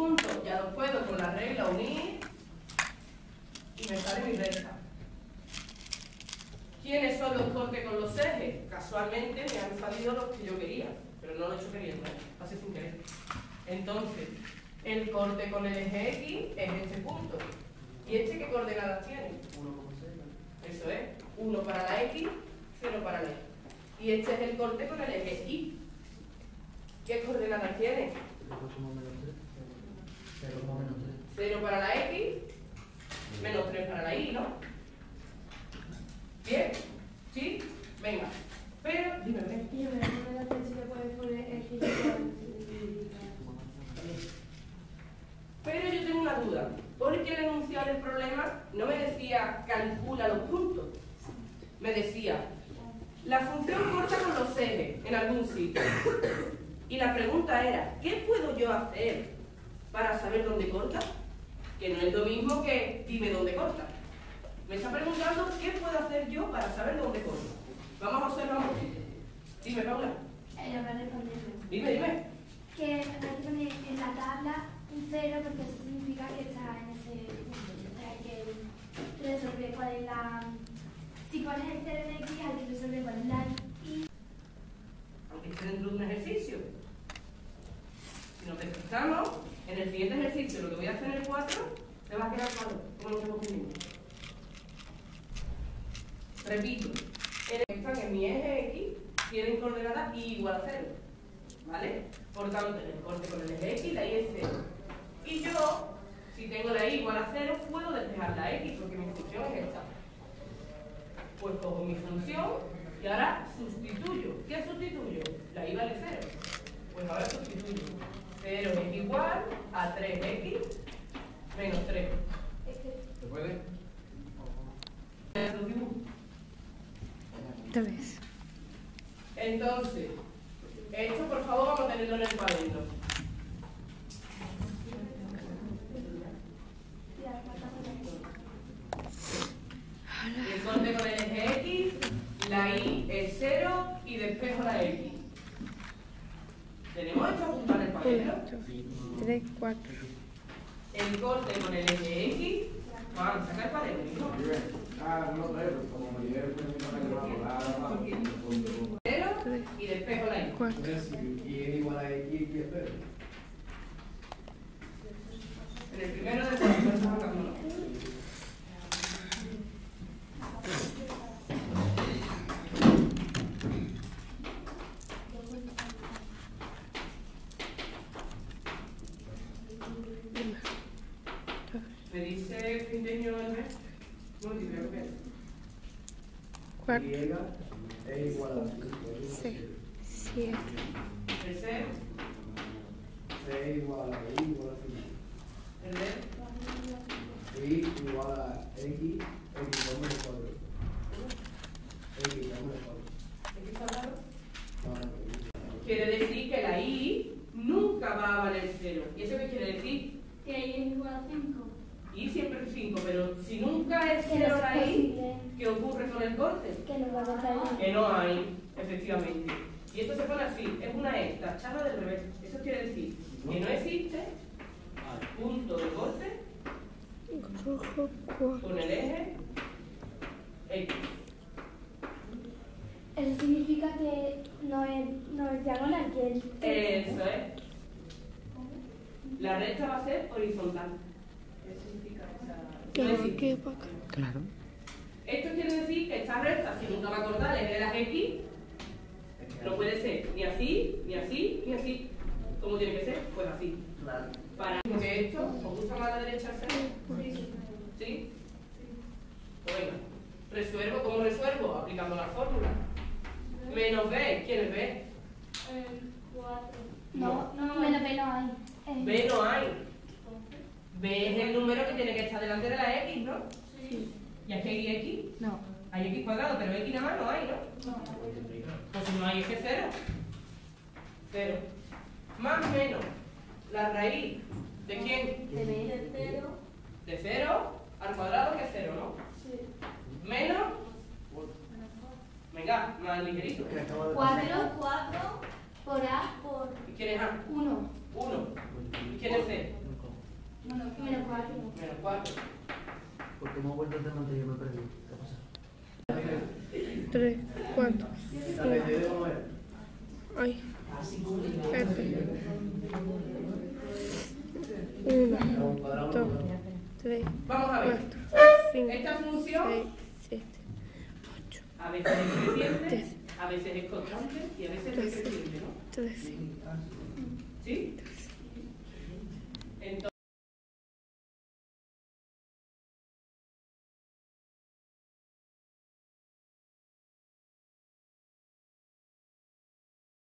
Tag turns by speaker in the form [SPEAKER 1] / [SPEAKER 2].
[SPEAKER 1] Ya los puedo con la regla unir y me sale mi recta. ¿Quiénes son los cortes con los ejes? Casualmente me han salido los que yo quería, pero no lo he hecho queriendo, ¿eh? así sin querer. Entonces, el corte con el eje X es este punto. ¿Y este qué coordenadas tiene? Eso es, 1 para la X, 0 para la Y. Y este es el corte con el eje Y. ¿Qué coordenadas tiene? 0 para la X, menos 3 para la Y, ¿no? ¿Bien? ¿Sí? Venga. Pero, dime, ven. Pero yo tengo una duda. Porque el enunciado del problema no me decía calcula los puntos. Me decía, la función corta con los ejes en algún sitio. Y la pregunta era, ¿qué puedo yo hacer para saber dónde corta? Que no es lo mismo que dime dónde corta. Me está preguntando qué puedo hacer yo para saber dónde corta. Vamos a observar un poquito. Dime, Paula. Dime, dime.
[SPEAKER 2] Que pone en la tabla un cero porque eso significa que está en ese punto. O sea, hay que resolver cuál es la... Si pones el cero en X, hay que resolver cuál es la Y.
[SPEAKER 1] Aunque esté dentro de un ejercicio. Si nos despistamos, en el siguiente en el 4, se va a quedar claro. ¿Cómo lo tengo conmigo? Repito, en el en mi eje X tienen coordenadas y igual a 0. ¿Vale? Por tanto, en el corte con el eje X, la Y es 0. Y yo, si tengo la Y igual a 0, puedo despejar la X porque mi función es esta. Pues cojo mi función y ahora sustituyo. ¿Qué sustituyo? La Y vale 0. Pues ahora sustituyo. 0 es igual a 3x menos 3.
[SPEAKER 3] ¿Se puede?
[SPEAKER 1] Entonces, esto por favor vamos a tenerlo en el cuaderno. 3, 4. El corte con el eje X. Van a sacar para el mismo.
[SPEAKER 3] Ah, no, pero como me dieron,
[SPEAKER 1] me Y despejo la Y.
[SPEAKER 3] Y es igual a X y es
[SPEAKER 1] En el primero de Me dice Finteño el mes. No, ni creo que.
[SPEAKER 4] Cuatro.
[SPEAKER 3] Y es igual a 5.
[SPEAKER 4] Seis. Siete.
[SPEAKER 1] El C,
[SPEAKER 3] C igual a Y igual a
[SPEAKER 1] el D,
[SPEAKER 3] 5. Y igual a X, X menos 4. X menos 4.
[SPEAKER 1] ¿X cuadrado?
[SPEAKER 3] No, no, no.
[SPEAKER 1] Quiere decir que la I nunca va a valer cero. ¿Y eso qué quiere decir?
[SPEAKER 2] Que Y es igual a 5.
[SPEAKER 1] I siempre es 5, pero si nunca es
[SPEAKER 2] Que no
[SPEAKER 1] cero
[SPEAKER 2] es
[SPEAKER 1] la I,
[SPEAKER 2] posible.
[SPEAKER 1] ¿qué ocurre con el corte?
[SPEAKER 2] Que no va a
[SPEAKER 1] Que no hay, efectivamente. Y esto se pone así, es una E, tachada del revés. Eso quiere decir que no existe punto de corte con el eje X.
[SPEAKER 2] Eso significa que no es, no es diagonal, que es...
[SPEAKER 1] Eso es. La recta va a ser horizontal. ¿Qué significa esa?
[SPEAKER 4] Para acá. Claro.
[SPEAKER 1] Esto quiere decir que esta recta, si nunca va a cortar el eje de las X, no puede ser ni así, ni así, ni así. ¿Cómo tiene que ser? Pues así. Para que esto, ¿os gusta más la derecha al centro? ¿Sí? Pues venga, resuelvo, ¿cómo resuelvo? Aplicando la fórmula. Menos B, ¿quién es B?
[SPEAKER 2] No, no, menos B no hay.
[SPEAKER 1] B no hay. B es el número que tiene que estar delante de la X, ¿no?
[SPEAKER 2] Sí.
[SPEAKER 1] ¿Y aquí hay X?
[SPEAKER 4] No.
[SPEAKER 1] Hay X cuadrado, pero X nada más no hay, ¿no? Pues si no hay, es que cero. Cero. Más o menos. La raíz. ¿De quién?
[SPEAKER 2] De B de 0.
[SPEAKER 1] De cero al cuadrado, que es cero, ¿no?
[SPEAKER 2] Sí.
[SPEAKER 1] Menos. Venga, más ligerito.
[SPEAKER 3] Que acabo de
[SPEAKER 2] 4, 4 por A por
[SPEAKER 1] ¿Y quién es A?
[SPEAKER 2] 1.
[SPEAKER 1] 1. ¿Y quién es C?
[SPEAKER 2] Menos 4.
[SPEAKER 1] Menos 4.
[SPEAKER 5] Porque hemos vuelto al tema anterior, me he perdido. ¿Qué pasa?
[SPEAKER 4] Tres, cuatro,
[SPEAKER 3] Dale, te digo
[SPEAKER 4] ay, espérate. Uno,
[SPEAKER 3] Un cuadrado, un
[SPEAKER 4] dos,
[SPEAKER 3] cuadrado.
[SPEAKER 4] tres,
[SPEAKER 1] Vamos a ver.
[SPEAKER 4] cuatro, cinco,
[SPEAKER 1] Esta función
[SPEAKER 4] seis, siete, ocho,
[SPEAKER 1] a veces es creciente, a veces es constante y a veces es decreciente, ¿no? ¿Sí? Entonces,